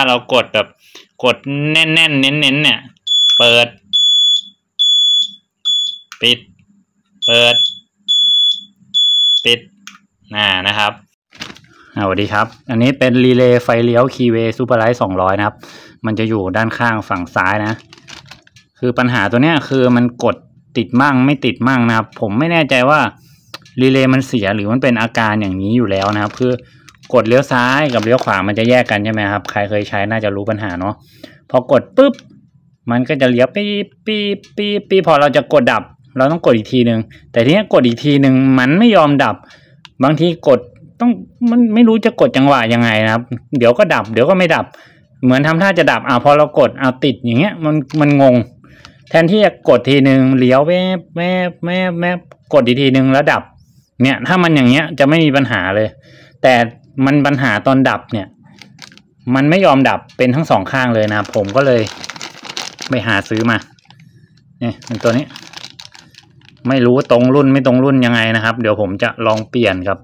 าเรากดแบบกดแน่นๆเน้นๆเนี่ย เปิด ปิด เปิด ปิดน่านะครับสวัสดีครับ อันนี้เป็นรีเลย์ไฟเลี้ยว Keeway Superlight สองร้อยนะครับ มันจะอยู่ด้านข้างฝั่งซ้ายนะ คือปัญหาตัวเนี้ยคือมันกดติดมั่งไม่ติดมั่งนะครับ ผมไม่แน่ใจว่ารีเลย์มันเสียหรือมันเป็นอาการอย่างนี้อยู่แล้วนะครับ คือ กดเลี้ยวซ้ายกับเลี้ยวขวามันจะแยกกันใช่ไหมครับ ใครเคยใช้น่าจะรู้ปัญหาเนาะ พอกดปุ๊บ มันก็จะเลี้ยวปี๊ปี๊ปี๊ปี๊พอเราจะกดดับ เราต้องกดอีกทีหนึ่ง แต่ทีนี้กดอีกทีหนึ่งมันไม่ยอมดับ บางทีกดต้องมันไม่รู้จะกดจังหวะยังไงนะครับ เดี๋ยวก็ดับ เดี๋ยวก็ไม่ดับ เหมือนทำท่าจะดับอ่าพอเรากดเอาติดอย่างเงี้ย มันมันงง แทนที่จะกดทีหนึ่งเลี้ยวแวบแวบแวบแวบกดอีกทีหนึ่งแล้วดับ เนี่ย ถ้ามันอย่างเงี้ยจะไม่มีปัญหาเลย แต่ มันปัญหาตอนดับเนี่ย มันไม่ยอมดับเป็นทั้งสองข้างเลยนะครับผมก็เลยไปหาซื้อมาเนี่ยเป็นตัวนี้ ไม่รู้ตรงรุ่นไม่ตรงรุ่นยังไงนะครับ เดี๋ยวผมจะลองเปลี่ยนกับ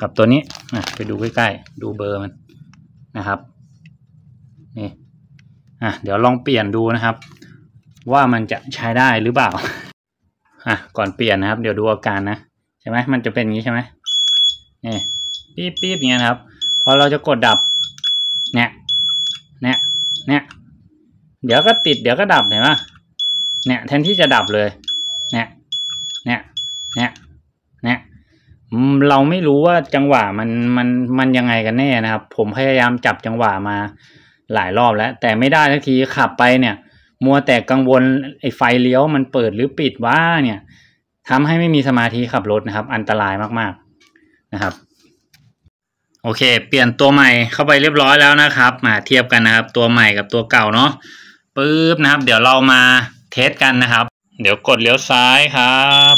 กับตัวนี้อะไปดูใกล้ๆดูเบอร์มันนะครับนี่อะเดี๋ยวลองเปลี่ยนดูนะครับ ว่ามันจะใช้ได้หรือเปล่าอะก่อนเปลี่ยนนะครับ เดี๋ยวดูอาการนะใช่ไหมมันจะเป็นอย่างนี้ใช่ไหมนี่ปี๊บปี๊บอย่างเงี้ยนครับ อเราจะกดดับ เนี่ย เนี่ย เนี่ย เดี๋ยวก็ติด เดี๋ยวก็ดับเห็นไหมเนี่ย แทนที่จะดับเลย เนี่ย เนี่ย เนี่ย เนี่ยเราไม่รู้ว่าจังหวะมันมันมันยังไงกันแน่นะครับ ผมพยายามจับจังหวะมาหลายรอบแล้ว แต่ไม่ได้ทักทีขับไปเนี่ย มัวแต่กังวลไอ้ไฟเลี้ยวมันเปิดหรือปิดว่าเนี่ยทำให้ไม่มีสมาธิขับรถนะครับ อันตรายมากๆนะครับ โอเค เปลี่ยนตัวใหม่เข้าไปเรียบร้อยแล้วนะครับ มาเทียบกันนะครับ ตัวใหม่กับตัวเก่าเนาะปึ๊บนะครับ เดี๋ยวเรามาเทสกันนะครับ เดี๋ยวกดเลี้ยวซ้ายครับ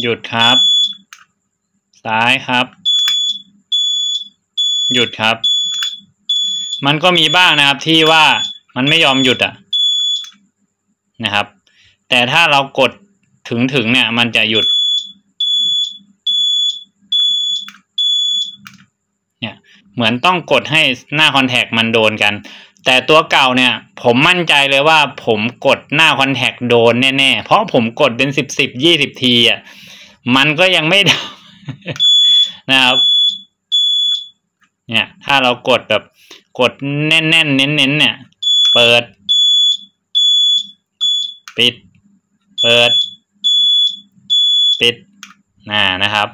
หยุดครับ ซ้ายครับ หยุดครับ มันก็มีบ้างนะครับที่ว่ามันไม่ยอมหยุดอะนะครับ แต่ถ้าเรากดถึงถึงเนี่ย มันจะหยุด เนี่ย เหมือนต้องกดให้หน้าคอนแทคมันโดนกัน แต่ตัวเก่าเนี่ยผมมั่นใจเลยว่าผมกดหน้าคอนแทคโดนแน่ๆ เพราะผมกดเป็นสิบสิบยี่สิบทีอะมันก็ยังไม่ดับนะครับเนี่ยถ้าเรากดแบบกดแน่นๆ เน้นๆเนี่ย เปิด ปิด เปิด ปิดน่านะครับ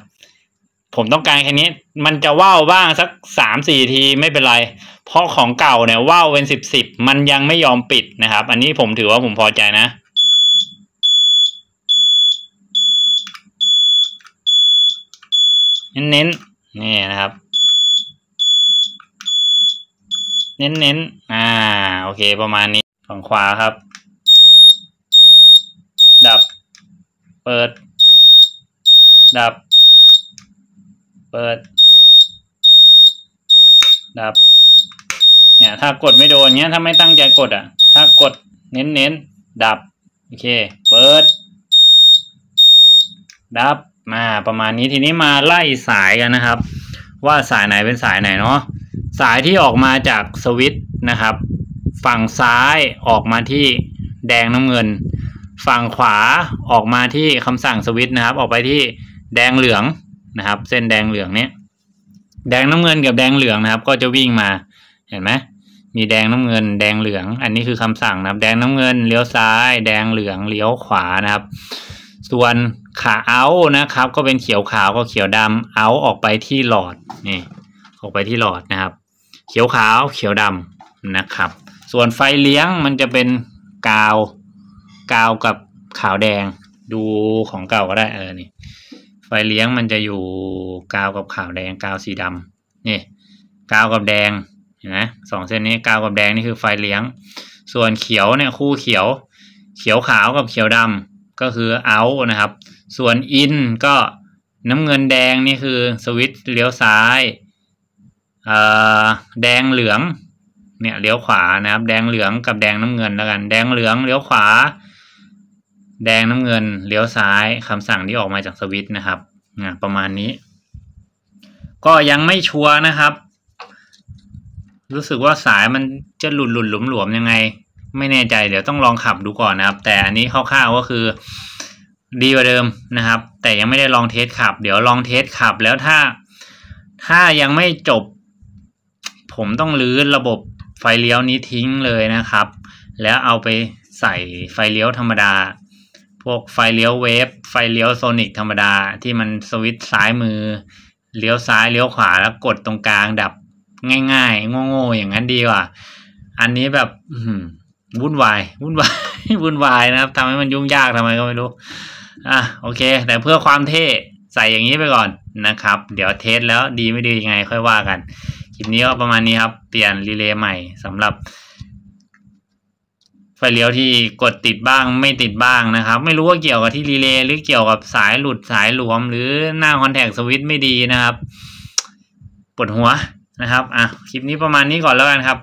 ผมต้องการแค่นี้ มันจะว่าวบ้างสักสามสี่ทีไม่เป็นไร เพราะของเก่าเนี่ยว่าวเป็นสิบสิบมันยังไม่ยอมปิดนะครับ อันนี้ผมถือว่าผมพอใจนะเน้นๆนี่นะครับ เน้นๆอ่า โอเค ประมาณนี้ฝั่งขวาครับ ดับ เปิด ดับ เปิด ดับ เนี่ย ถ้ากดไม่โดนเนี้ย ถ้าไม่ตั้งใจกดอะ ถ้ากดเน้นๆดับ โอเค เปิด ดับ มาประมาณนี้ ทีนี้มาไล่สายกันนะครับ ว่าสายไหนเป็นสายไหนเนาะ สายที่ออกมาจากสวิตช์นะครับ ฝั่งซ้ายออกมาที่แดงน้ำเงิน ฝั่งขวาออกมาที่คำสั่งสวิตช์นะครับ ออกไปที่แดงเหลือง นะครับ เส้นแดงเหลืองเนี้ยแดงน้ำเงินกับแดงเหลืองนะครับ ก็จะวิ่งมาเห็นไหมมีแดงน้ำเงิน แดงเหลือง อันนี้คือคำสั่งนะครับ แดงน้ำเงินเลี้ยวซ้าย แดงเหลืองเลี้ยวขวานะครับ ส่วนขาเอานะครับ ก็เป็นเขียวขาวก็เขียวดำเอาออกไปที่หลอดนี่ออกไปที่หลอดนะครับ เขียวขาวเขียวดำนะครับ ส่วนไฟเลี้ยงมันจะเป็นกาวกาวกับขาวแดงดูของเก่าก็ได้เออนี่ ไฟเลี้ยงมันจะอยู่กาวกับขาวแดงกาวสีดำนี่กาวกับแดงเห็นไหมสองเส้นนี้กาวกับแดงนี่คือไฟเลี้ยง ส่วนเขียวเนี่ยคู่เขียว เขียวขาวกับเขียวดำก็คือเอานะครับ ส่วนอินก็น้ำเงินแดงนี่คือสวิตช์เลี้ยวซ้ายเอ่อแดงเหลืองเนี่ยเลี้ยวขวานะครับ แดงเหลืองกับแดงน้ำเงินแล้วกัน แดงเหลืองเลี้ยวขวา แดงน้ำเงินเลี้ยวซ้ายคำสั่งที่ออกมาจากสวิตนะครับประมาณนี้ ก็ยังไม่ชัวร์นะครับ รู้สึกว่าสายมันจะหลุดหลุดหลวมหลวมยังไง ไม่แน่ใจเดี๋ยวต้องลองขับดูก่อนนะครับ แต่อันนี้คร่าวๆก็คือดีกว่าเดิมนะครับ แต่ยังไม่ได้ลอง test ขับ เดี๋ยวลอง test ขับแล้วถ้า ถ้ายังไม่จบ ผมต้องรื้อระบบไฟเลี้ยวนี้ทิ้งเลยนะครับ แล้วเอาไปใส่ไฟเลี้ยวธรรมดา พวกไฟเลี้ยว Wave ไฟเลี้ยว Sonic ธรรมดาที่มันสวิตช์ซ้ายมือ เลี้ยวซ้ายเลี้ยวขวาแล้วกดตรงกลางดับง่ายๆโง่ๆอย่างนั้นดีกว่า อันนี้แบบอืวุ่นวายวุ่นวายวุ่นวายนะครับทำให้มันยุ่งยากทำไมก็ไม่รู้อะโอเค แต่เพื่อความเท่ใส่อย่างนี้ไปก่อนนะครับ เดี๋ยวเทสแล้วดีไม่ดียังไงค่อยว่ากันคลิปนี้ก็ประมาณนี้ครับ เปลี่ยนรีเลย์ใหม่สำหรับ ไฟเลี้ยวที่กดติดบ้างไม่ติดบ้างนะครับ ไม่รู้ว่าเกี่ยวกับที่รีเลย์หรือเกี่ยวกับสายหลุดสายหลวม หรือหน้าคอนแทคสวิตช์ไม่ดีนะครับปวดหัวนะครับอะคลิปนี้ประมาณนี้ก่อนแล้วกันครับ